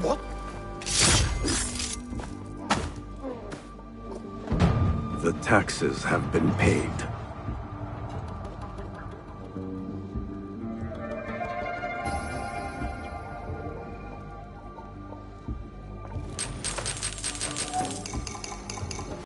What? The taxes have been paid.